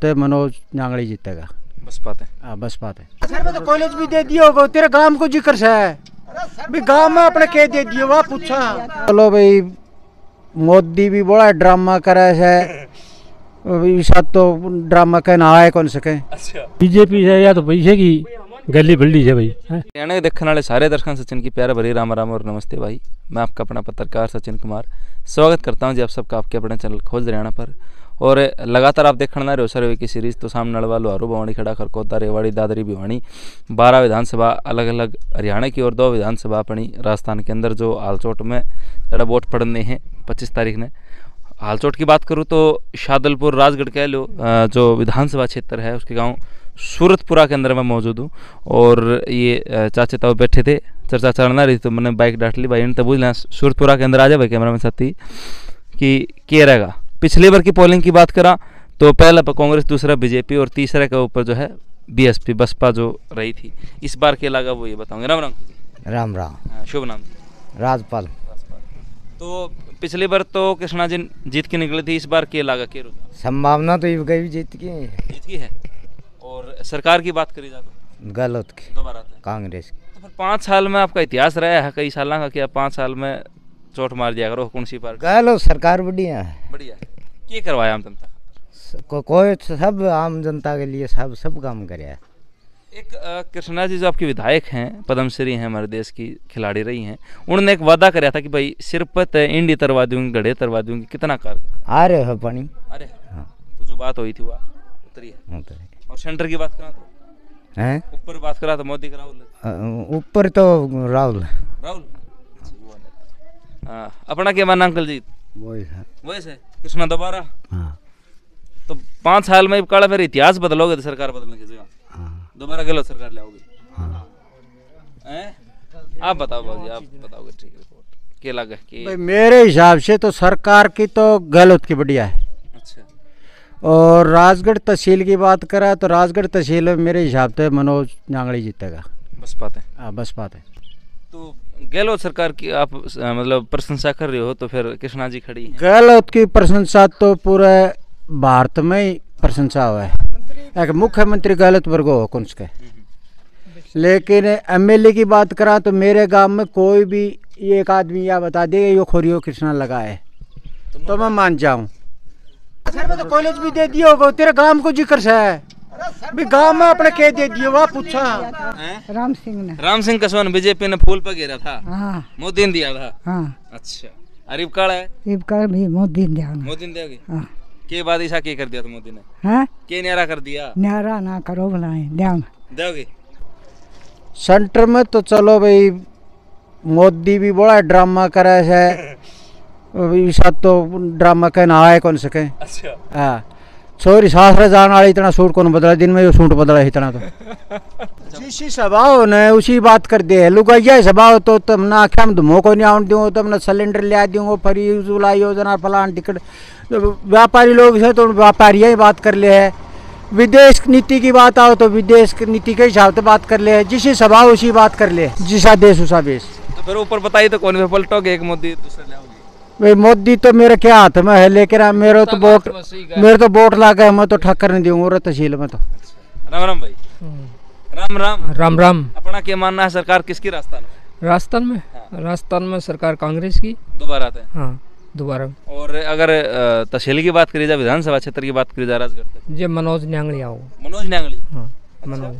तो मनोज नांगड़ी जीतेगा बस बात है। हाँ बस बात है। सर तो कॉलेज भी दे दियो वो तेरे गाँव को ज़िक्र से। है भी गाँव में अपने के दे दियो वह पूछा। चलो भाई मोदी भी बड़ा ड्रामा करे से अभी साथ तो ड्रामा कहना आए कौन सके अच्छा। बीजेपी है या तो पैसे की गली बल्ली है भाई हरियाणा के देखने वाले सारे दर्शकों सचिन की प्यार भरी राम राम और नमस्ते भाई। मैं आपका अपना पत्रकार सचिन कुमार। स्वागत करता हूँ जी आप सबका आपके अपने चैनल खोज हरियाणा पर। और लगातार आप देखने हो, सर्वे की सीरीज़ तो सामने वाला लोहारू भवानी खड़ा, खरकोता, रेवाड़ी, दादरी, भिवानी, बारह विधानसभा अलग अलग हरियाणा की और दो विधानसभा अपनी राजस्थान के अंदर जो हालचोट में जरा वोट पड़ने हैं पच्चीस तारीख ने हालचोट की बात करूँ तो शादलपुर, राजगढ़ कह लो जो विधानसभा क्षेत्र है, उसके गाँव सूरतपुरा के अंदर मैं मौजूद हूँ और ये चाचे ताऊ बैठे थे, चर्चा चलना रही तो मैंने बाइक डांट ली, भाई इन तो बुझ लें सूरतपुरा के अंदर आ जाए भाई कैमरा में साथी, कि के रहेगा? पिछली बार की पोलिंग की बात करा तो पहला पर कांग्रेस दूसरा बीजेपी और तीसरे के ऊपर जो है बीएसपी बसपा जो रही थी। इस बार के लगा वो ये बताऊँगे। राम राम। राम राम। हाँ, शुभ नाम। राजपाल। तो पिछली बार तो कृष्णा जी जीत के निकले थी इस बार के लागा के? संभावना तो गई जीत की। जीत की है? और सरकार की बात करी जाए तो? गलत की। दोबारा कांग्रेस की। तो फिर पाँच साल में आपका इतिहास रहा है कई साल का क्या पाँच साल में चोट मार दिया करो कौन सी पार्टी? गलो सरकार बढ़िया है। बढ़िया। ये करवाया हम जनता? को, कोई सब आम जनता के लिए सब सब काम करे एक कृष्णा जी जो आपके विधायक हैं पद्मश्री हैं हमारे देश की खिलाड़ी रही हैं उन्होंने एक वादा कराया था कि भाई सिरपत इंडी तरवा दूँगी गढ़े तरवा दूँगी कितना कार आ रहे हो पानी? अरे हाँ। तो जो बात हुई थी वो उतरी है। तो है। और सेंटर की बात करा तो? हैं? ऊपर बात करा तो मोदी का राहुल ऊपर तो राहुल राहुल? हाँ, अपना क्या मानना अंकल जी? वैसे कृष्णा दोबारा? हाँ। तो पाँच साल में काला फिर इतिहास बदलोगे तो सरकार बदलने की जगह। हाँ। दोबारा गलत सरकार लाओगे? हाँ। आप बताओ बाबू आप बताओगे ठीक है रिपोर्ट के लगा कि भाई मेरे हिसाब से तो सरकार की तो गलत की बढ़िया है। अच्छा। और राजगढ़ तहसील की बात करा तो राजगढ़ तहसील में मेरे हिसाब से मनोज नांगड़ी जीतेगा। बस बात है। हाँ बस बात है। तो गहलोत सरकार की आप मतलब प्रशंसा कर रहे हो तो फिर कृष्णा जी खड़ी गहलोत की प्रशंसा तो पूरे भारत में ही प्रशंसा हुआ है। एक मुख्यमंत्री गलत वर्ग हो कौन सके लेकिन एमएलए की बात करा तो मेरे गाँव में कोई भी एक आदमी या बता दे ये खोरियो कृष्णा लगा है तो मैं मान जाऊँ। सर तो कॉलेज भी दे दियो वो तेरे गाँव को ज़िक्र से है? भी गाँव में अपने के दे दियो वह पूछा। राम सिंह ने। राम सिंह कसवान बीजेपी ने फूल पर घेरा था? हाँ। मोदी ने दिया था? हाँ। अच्छा। अरीब काड़ा है? इब कर भी मोदी ने ध्यान मोदी ने दिया हाँ। के बाद ऐसा के कर दिया था मोदी ने? हाँ? के न्यारा कर दिया? न्यारा ना करो बनाए ध्यान दोगे सेंटर में तो चलो भाई मोदी भी बड़ा ड्रामा करे अभी तो ड्रामा कहना आए कौन सके अच्छा। हाँ। छोरी सासरे जाने वाली इतना सूट कौन बदला? दिन में यो सूट बदला इतना तो। जिसी स्वभाव ने उसी बात कर दे। लुगाइया स्वभाव तो तुम ना आख्या हम धुमो को नहीं आउन दूँ तुमने सिलेंडर लिया दूंगो फ्री उज्ज्वला योजना फलान टिकट। तो व्यापारी लोग से तो व्यापारी ही बात कर ले है। विदेश नीति की बात आओ तो विदेश की नीति के हिसाब से बात कर ले जिसी स्वभाव उसी बात कर ले जिसा देश उसा देश तो फिर ऊपर बताइए तो कौन पलटोगे एक मोदी दूसरे लाओगे भाई मोदी तो मेरे क्या हाथ में है लेकिन मेरे तो वोट मेरे तो वोट लागे है, मैं तो ठक्कर नहीं दूँगा तहसील में तो। राम राम भाई। राम राम। राम राम। अपना क्या मानना है सरकार किसकी रास्ता में? राजस्थान में? राजस्थान में सरकार कांग्रेस की। दोबारा आते हैं। हाँ दोबारा। और अगर तहसील की बात करी जाए विधानसभा क्षेत्र की बात करी जाए राजगढ़ तक। ये मनोज न्यांगड़ी आओ मनोज नांगली हाँ मनोज।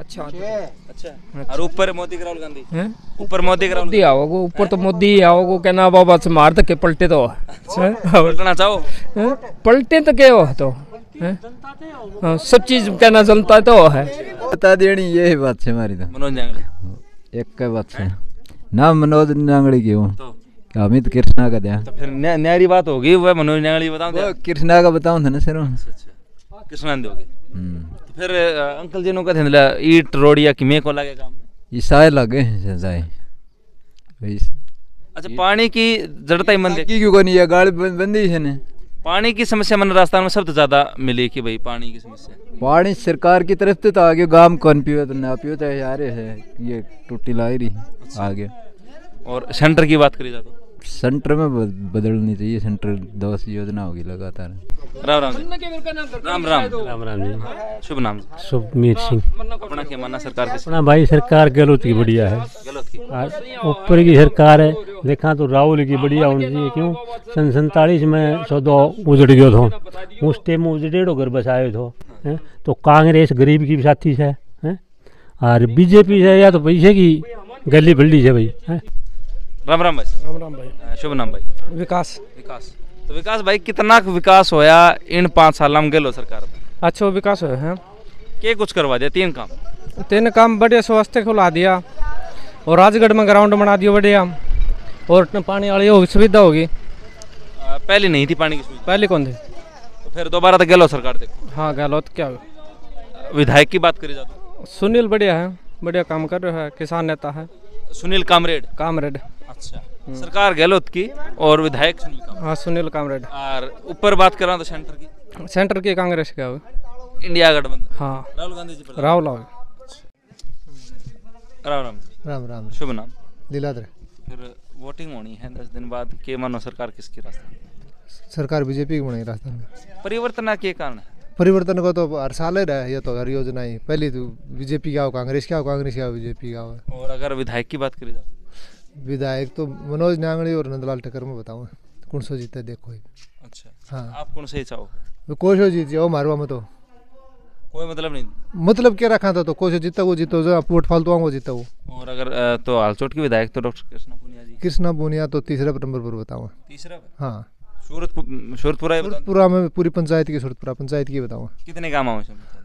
अच्छा। अच्छा। और ऊपर मोदी राहुल गांधी? ऊपर मोदी राहुल मोदी आओगे ऊपर तो मोदी ही आओगे कहना बाबा से मार तक के पलटे तो। पलटना चाहो? पलटे तो क्या हो तो। हाँ, सब चीज़ कहना जनता तो है। बता देनी यही बात है हमारी तो। मनोज नांगली एक बात है। ना मनोज नांगड़ी की हूँ तो अमित कृष्णा का दिया तो फिर न्या- न्यारी बात होगी वह मनोज नांगली बताओ वो कृष्णा का बताऊँ था ना सर अच्छा कृष्णा दोगे हम्म। तो फिर अंकल जी ने कहते हैं ईट रोडिया कि मे को लगे काम ये साए लगे हैं वही अच्छा पानी की जड़ता ही मंदिर की क्यों नहीं है? गाड़ी बंदी है ने। पानी की समस्या मन राजस्थान में सबसे ज़्यादा मिली कि भाई पानी की समस्या? पानी सरकार की तरफ़ से तो आगे गाँव कौन पियो तो ना पियो तो यार है ये टूटी लाई रही आगे। और सेंटर की बात करी जाए तो? सेंटर में बदलनी चाहिए सेंटर दस योजना होगी लगातार। राम राम जी। राम राम। राम राम जी। शुभ नाम। जी सुखमीत सिंह। अपना क्या मानना सरकार किस अपना भाई सरकार गहलोत की बढ़िया है। की। ऊपर की सरकार है। देखा तो राहुल की बढ़िया होनी चाहिए क्यों? सन सैतालीस में सौदो उजड़ गयो थो। उस टाइम में उजड़ेड़ो घर बसायो थो। हैं? तो कांग्रेस गरीब की साथी है और बीजेपी से या तो पैसे की गली बल्ली है भाई हैं? राम राम भाई। राम राम भाई। शुभ नाम भाई। विकास। विकास। तो विकास भाई कितना विकास होया इन पाँच साल में गेलो सरकार में? अच्छा विकास हुआ है। के कुछ करवा दिया? तीन काम। तीन काम बढ़िया स्वास्थ्य खुला दिया। और राजगढ़ में ग्राउंड बना दिया बढ़िया। और पानी वाली होगी सुविधा होगी। पहले नहीं थी पानी की सुविधा? पहले कौन थे? तो फिर दोबारा तो गेलो सरकार देखो। हाँ गहलोत क्या? विधायक की बात करी जाती। सुनील बढ़िया है बढ़िया काम कर रहा है किसान नेता है। सुनील कामरेड। कामरेड। अच्छा। सरकार गहलोत की और विधायक सुनील कामरेड। हाँ सुनील कामरेड। और ऊपर बात करा तो सेंटर की? सेंटर की कांग्रेस क्या हुआ इंडिया गठबंधन। हाँ। राहुल गांधी जी प्रधान राहुल राम राम। राम राम। शुभ नाम। दिलादर फिर वोटिंग होनी है दस दिन बाद के मानो सरकार किसकी रास्ता सरकार बीजेपी की बनाई राजस्थान में परिवर्तन के कारण है? परिवर्तन को तो हर साल ही रहा है ये तो हर योजना ही। पहले तो बीजेपी का हो कांग्रेस का हो कांग्रेस का हो बीजेपी का हो। और अगर विधायक की बात करी जाए विधायक तो मनोज नांगड़ी और नंदलाल ठक्कर में बताऊँ। कौन सो जीता देखो ही। अच्छा। हाँ। आप कौन से चाहो? तो कोशो जीत जाओ मारवा में तो। कोई मतलब नहीं। मतलब क्या रखा था तो? कोशो जीता वो जीतो जो वोट फालतू वो जीता वो। और अगर तो हालचोट के विधायक तो डॉक्टर कृष्णा पुनिया जी। कृष्णा बुनिया तो तीसरे नंबर पर बताऊँ। तीसरा हाँ। सूरत सूरतपुरा ही बता दो। पूरा में पूरी पंचायत की सूरतपुरा पंचायत की बताऊँ। कितने गाँव आओ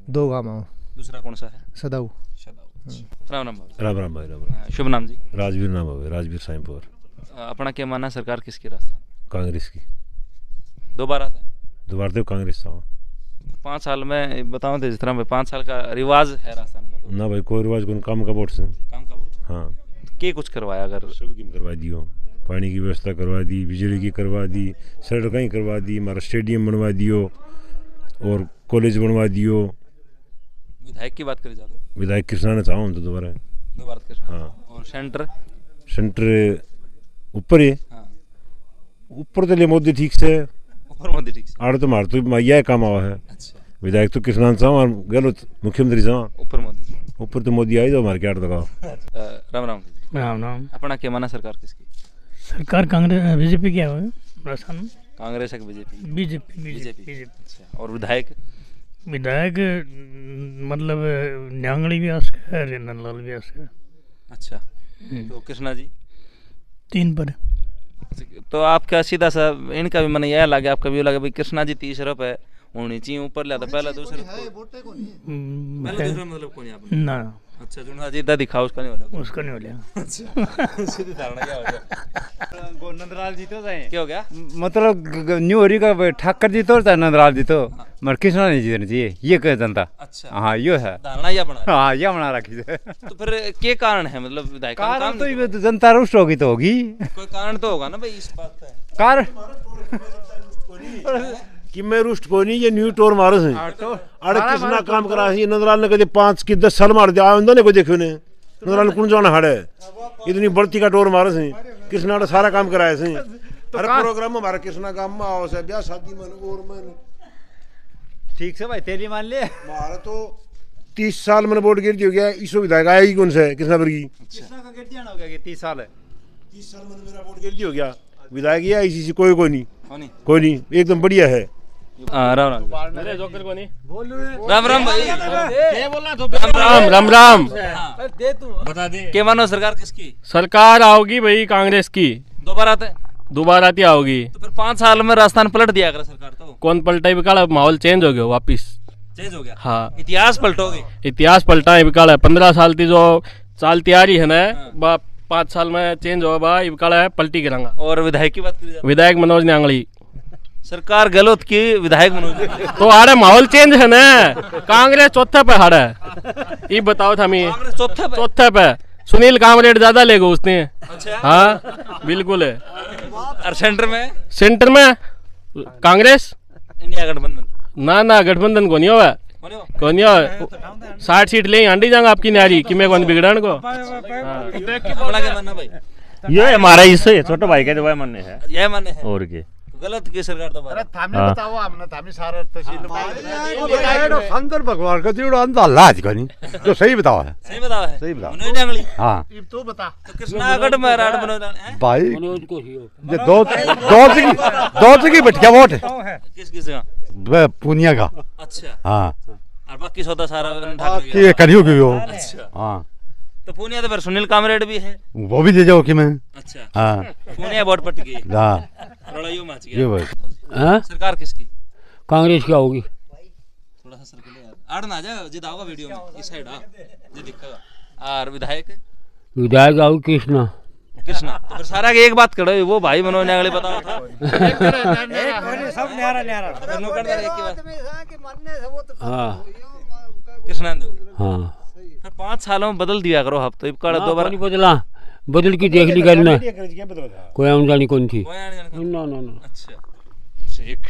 दो। गाँव में दूसरा कौन सा है? सदाऊ। शदाऊ राम राम बाबू राम राम भाई राम राम। शुभ नाम जी। राजवीर नाम है राजवीर साइंपुर अ, अपना क्या मानना सरकार किसकी रास्ता कांग्रेस की। दोबारा था दोबारा तो कांग्रेस था पाँच साल में बताऊँ तो जिस तरह पाँच साल का रिवाज है राजस्थान तो। ना भाई कोई रिवाज कोई काम का वोट से। काम का वोट हाँ। के कुछ करवाया अगर? सब की करवा दियो पानी की व्यवस्था करवा दी बिजली की करवा दी सड़कें ही करवा दी हमारा स्टेडियम बनवा दियो और कॉलेज बनवा दियो। विधायक की बात करी जाए विधायक कृष्णा ने चाहो तो दोबारा दोबारा के हाँ और सेंटर सेंटर ऊपर है हाँ ऊपर तो ले मोदी ठीक से ऊपर मोदी ठीक से आड़ तो मार तो मैया काम आवा है अच्छा विधायक तो कृष्णा ने चाहो और गलत मुख्यमंत्री चाहो ऊपर मोदी ऊपर तो मोदी आई तो हमारे क्या अ, राम राम राम राम अपना क्या माना सरकार किसकी सरकार कांग्रेस बीजेपी क्या है राजस्थान कांग्रेस है बीजेपी बीजेपी बीजेपी बीजेपी अच्छा और विधायक विधायक मतलब न्यांगड़ी व्यास का है लाल व्यास का। अच्छा। तो कृष्णा जी? तीन पर। तो आपका सीधा सा इनका भी मन यह लगे आपका भी लगे भाई कृष्णा जी तीसरे पे होनी चाहिए ऊपर लिया था पहला दूसरे पहला दूसरा मतलब कौन यहाँ ना अच्छा जो जी इधर दिखाओ उसका नहीं वाला। उसका नहीं बोलिया सीधी धारणा क्या हो गया? नंदलाल जी तो जाए। क्या हो गया? मतलब न्यू हरी का ठाकर जी तो नंदलाल जी तो। मगर कृष्णा नहीं जीतना चाहिए? ये कह जनता। अच्छा। हाँ ये है। धारणा या बना हाँ ये बना रखी है। तो फिर के कारण है? मतलब कारण तो जनता रुष्ट होगी तो होगी। कोई कारण तो होगा ना भाई इस बात का कारण? कि मैं रुष्ट को नहीं ये न्यू टोर मारो से अरे किसना काम करा है? नंदलाल ने कदे पाँच की दस साल मार दिया। आंदा ने को देखो ने? नंदलाल कौन जाना हड़े? इतनी बढ़ती का टोर मारो से कृष्णा ने सारा काम कराया से हर प्रोग्राम में हमारा कृष्णा काम? में आओ से ब्याह शादी में और में ठीक से भाई तेली मान ले। हमारा तो तीस साल मैंने वोट गिर हो गया इसो विधायक आया ही कौन से? कृष्णा वर्गी कृष्णा का गिर हो गया कि तीस साल? है तीस साल मैंने मेरा वोट गिर हो गया विधायक ये आई कोई कोई नहीं। कोई नहीं एकदम बढ़िया है। हाँ, राम राम। राम राम भाई। राम राम राम बता दे। के मानो सरकार किसकी? सरकार आओगी भाई कांग्रेस की। दोबारा आते दोबारा ती आओगी। तो फिर पाँच साल में राजस्थान पलट दिया अगर सरकार तो। कौन पलटा बिकाड़ा? माहौल चेंज हो गया वापिस। चेंज हो गया? हाँ। इतिहास पलटोगे? इतिहास पलटा है पंद्रह साल की जो चाल तैयारी है ना बा पाँच साल में चेंज हो बा है पलटी गिरांगा और विधायक की बात विधायक मनोज न्यांगली। सरकार गलत की विधायक मनोज जी। तो आड़े माहौल चेंज है ना? कांग्रेस चौथे पे हाड़ा। ये बताओ था मैं चौथे पे? चौथे पे। सुनील कामरेड ज़्यादा लेगा उसने। अच्छा। हाँ बिल्कुल है। और सेंटर में? सेंटर में? कांग्रेस? इंडिया गठबंधन। ना ना गठबंधन को नहीं हुआ? नहीं हुआ साठ सीट ले आंडी जाऊँगा आपकी नारी कि मैं कौन बिगड़न को? हाँ। क्या ये हमारा इससे छोटा भाई कहते भाई मन है। यह माने है। और के? गलत की सरकार तो अरे थामी हाँ। बताओ हमने थामी सारा तहसील शंकर भगवान का जीवड़ा अंदाज़ा आज कनी तो सही बताओ है। सही बताओ है। सही बताओ। मनोज डांगली। हाँ। अब तू बता। तो कृष्णागढ़ में राड मनोज डांगली हैं? भाई ये दो दो की दो की बैठ वोट। है किस किस का वे पुनिया का। अच्छा। हाँ। और बाकी सौदा सारा कि ये करियो की वो अच्छा। हाँ। तो पूनिया तो फिर सुनील कामरेड भी है। वो भी दे जाओ कि मैं? अच्छा। हाँ। पूनिया वोट पट गई हाँ। मच ये गया भाई हाँ? सरकार किसकी? कांग्रेस क्या होगी। थोड़ा सा सर्कल यार। आड़ ना जा जिद आओगा वीडियो में। इस साइड आ। जे दिखेगा और विधायक? विधायक आओगी कृष्णा। कृष्णा। तो फिर सारा के एक बात करो वो भाई मनोज नागले बताओ था सब न्यारा न्यारा। नो कर दे एक ही बात। हाँ। कृष्णा ने हाँ। फिर पाँच सालों में बदल दिया करो हफ़्ते। तो दो बार नहीं बदला बदल की देख ली गल ने कोई आमदनी कौन थी? आने जाने ना ना ना। अच्छा। ठीक।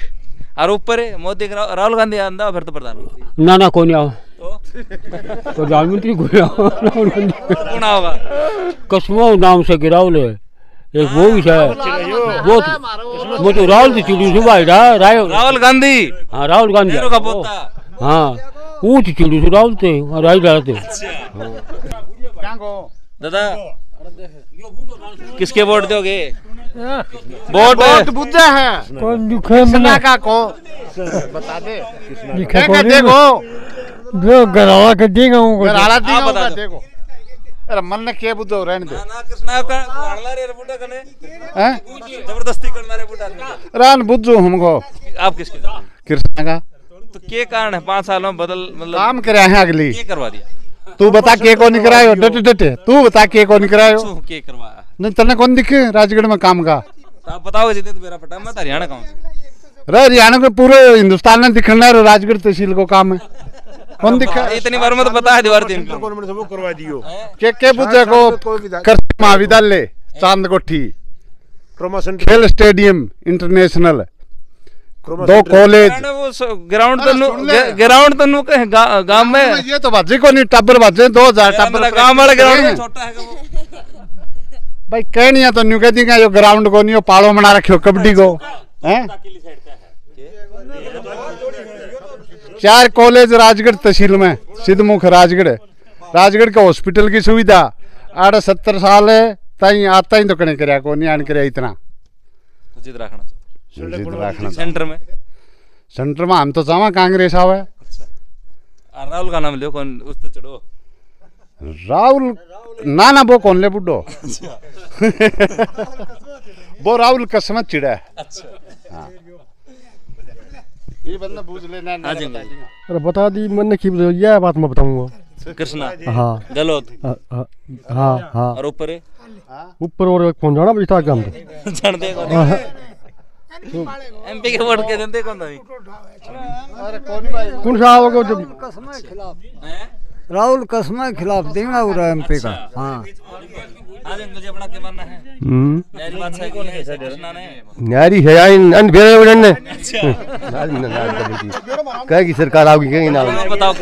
और ऊपर मोदी राहुल गांधी आंदा फिर तो प्रधानमंत्री। ना ना कोई आओ। तो? प्रधानमंत्री कोई आओ। राहुल गांधी। कौन होगा कसमा नाम से गिरावल है। एक वो भी है। वो वो तो राहुल की चिड़ी सुबह राहुल गांधी। हाँ राहुल गांधी। नेहरू का पोता। हाँ। ऊँच चिड़ी से और राय डालते दादा किसके वोट दोगे? वोट बहुत बुद्धा है। कौन दुखे कृष्णा का को? बता दे। क्या क्या देखो जो गरावा कर देगा उनको गराड़ा दी आप बता होगा देखो। अरे मन ने के बुद्धो रहने दे। ना कृष्णा का काढ़ला रे बुड्ढा कने। हैं? ज़बरदस्ती करना रे बुड्ढा रान बुद्धू हमको। आप किसके? कृष्णा का। तो के कारण है? पाँच सालों में बदल मतलब काम करे हैं अगली। के करवा दिया? तू बता के को नहीं करायो डटे डटे। तू बता के को नहीं करायो के करवाया नहीं तने कौन दिखे? राजगढ़ में काम का। तो आप बताओगे जितने तो मेरा पटा मैं तो हरियाणा का हूँ। रे हरियाणा के पूरे हिंदुस्तान में दिखना है राजगढ़ तहसील को काम है। कौन दिखा? इतनी बार में तो पता है दीवार तीन का करवा दियो। के के बुद्धे को? कर महाविद्यालय चाँद कोठी। प्रमोशन खेल स्टेडियम इंटरनेशनल। दो कॉलेज ग्राउंड तो नु ग्राउंड तो गाँव में ये तो बाजी को नहीं टब्बर बाजे दो हज़ार टब्बर गाँव वाले ग्राउंड छोटा है वो। भाई कह नहीं है तो न्यू कह देंगे यो ग्राउंड को नहीं पाड़ो बना रखियो कबड्डी को। हैं? चार कॉलेज राजगढ़ तहसील में सिद्धमुख राजगढ़। राजगढ़ के हॉस्पिटल की सुविधा। आठ सत्तर साल है ताई आता ही तो कने करया को नहीं आन करया इतना। रखना सेंटर में। सेंटर में हम तो चाहवा कांग्रेस आवे और राहुल का नाम लियो कौन? उस तो चढ़ो। राहुल ना ना वो कौन ले बुड्ढो? वो राहुल कसमत चिड़ा। है। अच्छा ये बंदा पूछ लेना हाँ जी अरे बता दी मन ने की यह बात मैं बताऊँगा। कृष्णा हाँ। गलोत। हाँ हाँ हाँ। और ऊपर? है। ऊपर और कौन जाना बजता काम तो जान दे कौन एमपी के वोट के जनते कौन भाई? कौन सा आओगे जब कसम के खिलाफ। राहुल कसम के खिलाफ देना वो एम पी का। हाँ। आज अंकल जी अपना क्या मानना है। हम्म। बात है न्यारी है यार अन बेरे उड़न ने? अच्छा। कह की सरकार आओगी कहीं ना बताओ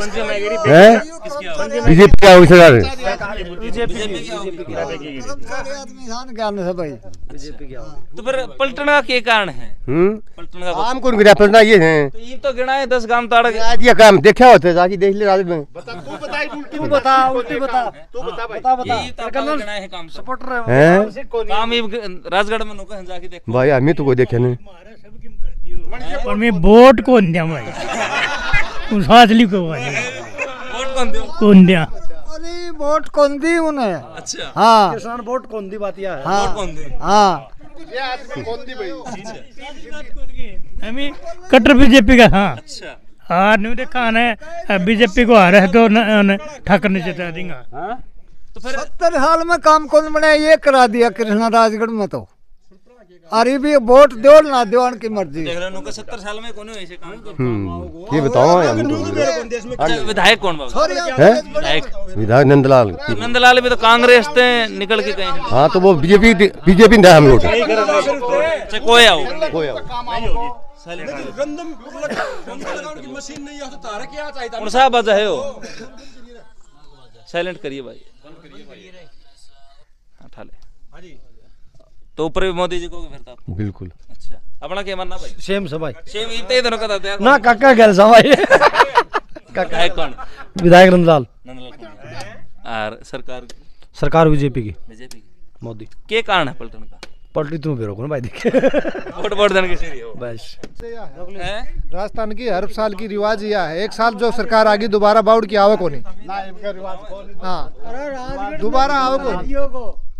है? आओगी बीजेपी की आओगी सरकार तो फिर पलटन का कारण है? हम्म। पलटन का काम कौन गिरा? फसना ये है। तो ये तो गिना है दस गाँव ताड़ दिया काम देखा होते जाके देख ले रात में। तू बता उल्टी बता बता। बता ये तो है काम हैं? काम ये राजगढ़ में नुका जाके देखो। भाई हमें तो कोई देखे नहीं। पर मैं वोट कौन दिया भाई? उस को भाई। वोट कौन दो कौन दिया? अरे वोट कौन दी उन्हें? अच्छा। हाँ। किसान वोट कौन दी बात हाँ? वोट कौन दे? हाँ। हमें कट्टर बीजेपी का हाँ। अच्छा। हाँ नहीं देखा है बीजेपी को हारे तो न- न- ठाकर ने जिता देंगे तो फिर सत्तर साल में काम कौन बनाया? ये करा दिया कृष्णा राजगढ़ में तो। अरे भी वोट दो ना दो की मर्ज़ी। देख लो नुका सत्तर साल में कौन ऐसे काम हम्म ये बताओ हम तो अच्छा विधायक कौन बाबू? है? विधायक विधायक। नंदलाल। नंदलाल भी तो कांग्रेस से निकल के गए हाँ। तो वो बीजेपी बीजेपी ने हम लोग अच्छा कोई आओ। कौन सा बजा है वो। साइलेंट करिए भाई। हाँ, उठा ले। तो ऊपर भी मोदी जी को फिरता फिर तो बिल्कुल। अच्छा अपना क्या मानना भाई? सेम सब भाई। सेम इतने दोनों का था ना काका गैल सब भाई। है कौन? विधायक नंदलाल। नंदलाल और सरकार? सरकार बीजेपी की। बीजेपी की। मोदी। के कारण है पलटन का? पलटी तुम भी रोको ना भाई देखे। वोट वोट देने के बस। राजस्थान की हर साल की रिवाज यह है एक साल जो सरकार आ गई दोबारा बाउड की आवक होनी। हाँ? दोबारा आवक होनी।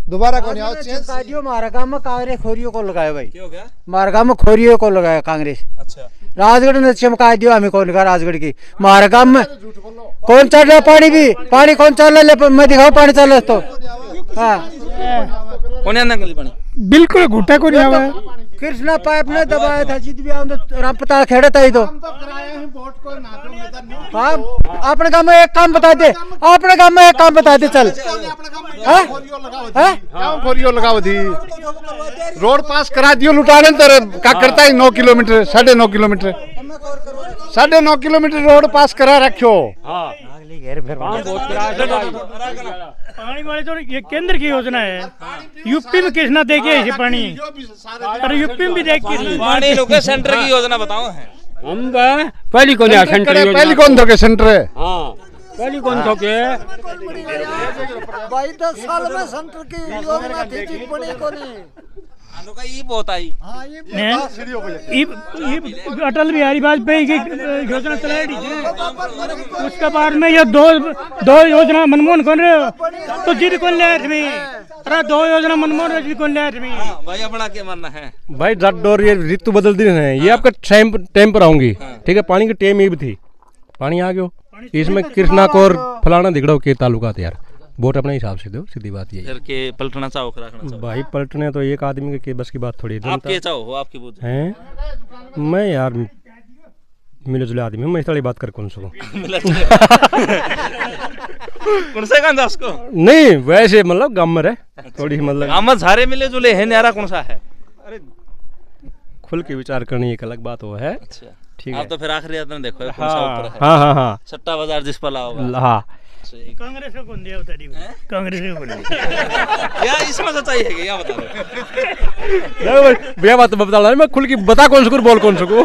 दोबारा कौन आओ चेंज मारा गाँव में कांग्रेस खोरियों को लगाया भाई। क्या मारा गाँव में खोरियों को लगाया कांग्रेस। अच्छा। राजगढ़ ने चमका दियो हमें कौन का राजगढ़ की? मारा गाँव में कौन चल रहा है पानी भी? पानी कौन चल रहा है? मैं दिखाओ पानी चल रहा है तो। हाँ कौन है पानी? बिल्कुल घुटा को नहीं आवा कृष्णा पाइप ने दबाया था जिद भी तो रामपताल खेड़े था ही तो हाँ अपने गाँव में एक काम बता दे अपने गाँव में एक काम बता दे चल। हाँ? हाँ? लगाओ थी रोड पास करा दियो लुटाने तर। का करता है नौ किलोमीटर साढ़े नौ किलोमीटर। साढ़े नौ किलोमीटर रोड पास करा रखो पानी वाले तो ये केंद्र की योजना है। यूपी में किसना दे के इसे पानी? और यूपी में भी देख के पानी लोग सेंटर की योजना बताओ। है। हम पहली कौन है सेंटर पहली कौन तो के सेंटर है? हाँ पहली कौन तो के? भाई दस साल में सेंटर की योजना थी टिप्पणी को नहीं आनो का ई बहुत आई। ये अटल बिहारी वाजपेयी की योजना चलाई उसके बाद में ये दो दो योजना मनमोहन कौन रहे तो जिद कौन ले तुम्हें अरे दो योजना मनमोहन रहे कौन ले तुम्हें भाई अपना क्या मानना है। भाई डोर ये ऋतु बदलती है। ये आपका टाइम टाइम पर आऊँगी। ठीक है पानी की टाइम ये भी थी। पानी आ गयो। इसमें कृष्णा कौर फलाना दिगड़ो के तालुका थे यार। वोट अपने हिसाब से दो सीधी बात यही फिर के पलटना चाहो रखना चाहो। भाई पलटने तो एक आदमी के बस की बात थोड़ी है आप चाहो हो आपकी बुझ हैं? मैं यार मिले जुले आदमी हूँ, मैं इस तरह बात कर कौन सकूँ? कौन से गांजा उसको? नहीं वैसे मतलब गाँव में रहे थोड़ी मतलब हम सारे मिले जुले है न्यारा कौन सा है? अरे खुल के विचार करनी एक अलग बात वो है। अच्छा। ठीक है। तो फिर आखिरी देखो हाँ। हाँ हाँ हाँ। सट्टा बाज़ार जिस पर लाओगा। हाँ। कांग्रेस को कौन दिया बता दी कांग्रेस को कौन या इसमें सच्चाई है क्या बता दो भैया बात बता रहा मैं खुल की बता कौन सकूँ बोल कौन सकूँ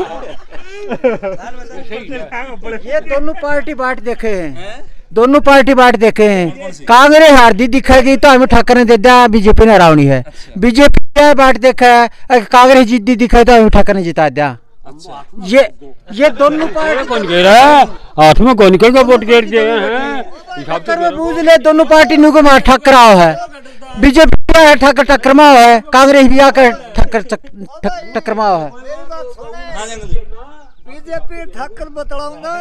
ये दोनों पार्टी बाट देखे हैं। दोनों पार्टी बाट देखे हैं। कांग्रेस हारदी दिखेगी तो हमें ठक्कर दे दिया बीजेपी ने हरावनी है। बीजेपी बाट देखा है कांग्रेस जीतती दिखे तो हमें ठक्कर ने जिता दिया। ये ये दोनों पार्टी कौन कह रहा है? हाथ में कौन कह वोट गिर गए हैं? में बूझ ले दोनों पार्टी नु को मार ठक्कर है। बीजेपी का है ठक टक्कर है। कांग्रेस भी आकर ठक्कर चक- ठक- टक्कर में आओ है बीजेपी ठक्कर बतलाऊँगा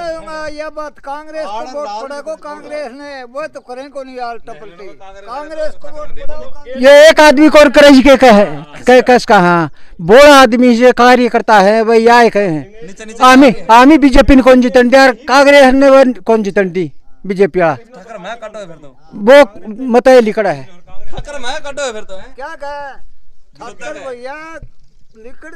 यह बात कांग्रेस को वोट पड़ेगा कांग्रेस ने वो तो करें को नहीं यार टपलटी कांग्रेस को वोट ये एक आदमी कौन करे के कह कह कस का हाँ। बोला आदमी से कार्य करता है वही आए कहे हैं। आमी आमी बीजेपी ने कौन जीतन दिया? कांग्रेस ने वो कौन जीतन दी बीजेपी वाला ठक्कर मैं काटो फिर तो। वो मत लिखड़ा है। ठक्कर मैं काटो है फिर तो क्या कहे? ठक्कर भैया लिकड़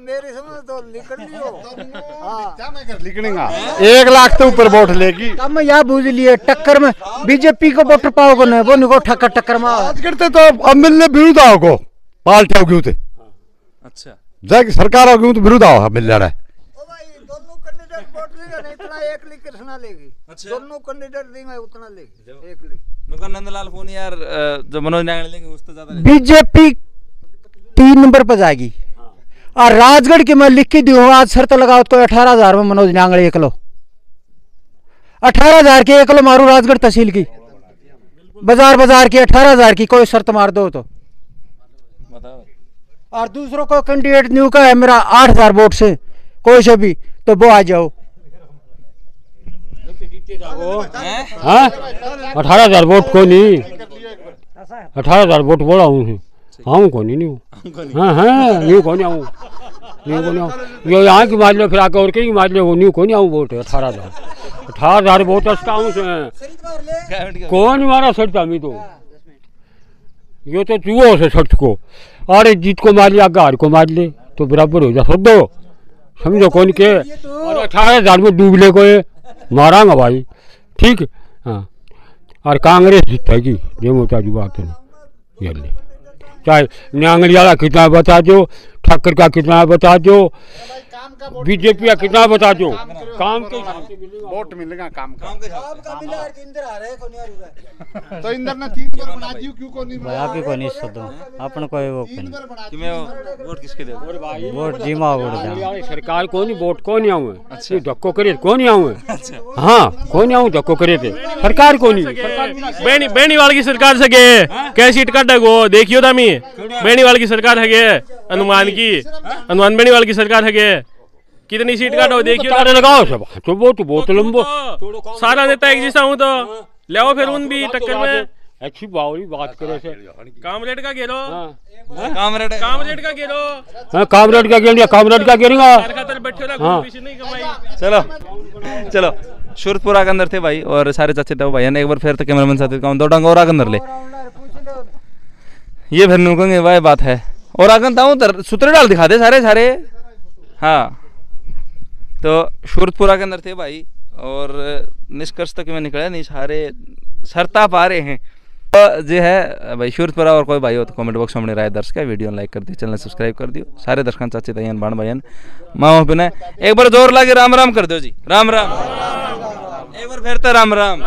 मेरी समझ तो लिकड़ लियो। हाँ। लिखनेगा एक लाख तो ऊपर वोट लेगी। तब या बूझ लिए टक्कर में बीजेपी को वोट पाओगे ना वो निको ठक्कर टक्कर में आओ। आज करते तो अब मिलने विरुद्ध आओ को पार्टी होगी उते अच्छा। जाके सरकार होगी तो विरुद्ध आओ मिल रहा है दोनों कैंडिडेट नहीं एक लिख कृष्णा दोनों देंगे उतना लेगी एक लिख। मुकर नंदलाल फ़ोन यार जो मनोज नागड़ लेंगे उससे ज़्यादा बीजेपी तीन नंबर पर जाएगी। और राजगढ़ की मैं लिख के दी आज शर्त लगाओ तो अठारह हज़ार में मनोज नांगड़े एक लो। अठारह हज़ार की एक लो मारू राजगढ़ तहसील की। बाज़ार बाज़ार की अठारह हज़ार की कोई शर्त मार दो तो। और दूसरों को कैंडिडेट न्यू का है, मेरा आठ हज़ार वोट से। कोई से भी तो वो आ जाओ। हाँ? अठारह हज़ार वोट कोई नहीं। अठारह हज़ार वोट बोला हूँ। हाँ को नहीं नहीं हूँ। हाँ हाँ नहीं को नहीं आऊँ। नहीं को नहीं आऊँ। यो यहाँ की मार लो फिर आके और कहीं की मार लो नहीं को नहीं आऊँ वोट अठारह हज़ार। अठारह हज़ार वोट उसका हूँ से कौन मारा सड़ता मी तो? यो तो चूहो से सच को। अरे जीत को मार लिया गार को मार ले तो बराबर हो जा सब दो। समझो कौन के? अरे अठारह हज़ार में डूब ले कोई। मारांगा भाई। ठीक? है। और कांग्रेस जीतेगी ये मोटा जी बात है ये चाहे न्यांगली वाला कितना बता दो ठक्कर का कितना बता दो। बीजेपी का कितना बता दो काम के वोट मिलेगा काम का। तो इंदर ने तीन बार बना दियो क्यों को नहीं भाई आप ही को नहीं सदो अपन को वो कोनी? किमें वोट किसके दे? वोट जीमा वोट जा सरकार को नहीं वोट को नहीं आऊँ अच्छा। धक्को करे को नहीं आऊँ हाँ को नहीं आऊँ धक्को करे थे सरकार को नहीं बेणी बेणी वाल की सरकार से गे क्या सीट काटे गो देखियो दामी बेणी वाल की सरकार है गे अनुमान की। अनुमान बेणी वाल की सरकार है गे कितनी सीट काटो देखियो तारे लगाओ सब। तो वो तो बहुत लंबो सारा नेता एक जैसा हूँ तो। ले आओ फिर उन भी टक्कर में। अच्छी बावली बात करे से कामरेड का घेरो। कामरेड। कामरेड का घेरो। हाँ कामरेड का गिर कामरेड का हाँ। कमाई। चलो चलो। शुरपुरा के अंदर थे भाई और सारे चाचे थे भाई ने एक बार फिर तो कैमरामैन साथ काम दो डंग और आगे अंदर ले। ये फिर नुकंगे वह बात है। और आगे ताऊ उधर सूत्र डाल दिखा दे सारे सारे। हाँ। तो शूरतपुरा के अंदर थे भाई, और निष्कर्ष तक में निकला नहीं, सारे सरता पा रहे हैं। तो जो है, भाई सूरतपुरा और कोई भाई हो तो कमेंट बॉक्स में राय दर्शक का वीडियो लाइक कर दियो, चैनल सब्सक्राइब कर दियो। सारे दर्शक चाचे तयन बाण भाईन माओ, बिना, एक बार ज़ोर लागे राम राम कर दो जी राम राम एक बार फिर तो राम राम